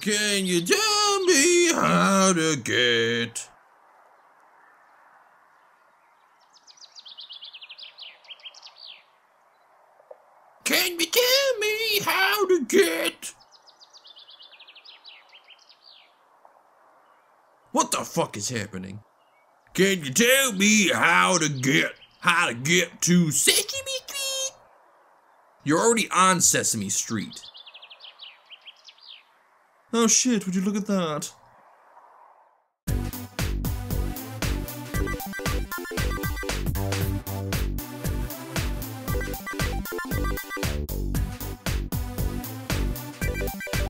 Can you tell me how to get? Can you tell me how to get? What the fuck is happening? Can you tell me how to get how to get to Sesame Street? You're already on Sesame Street. Oh shit, would you look at that?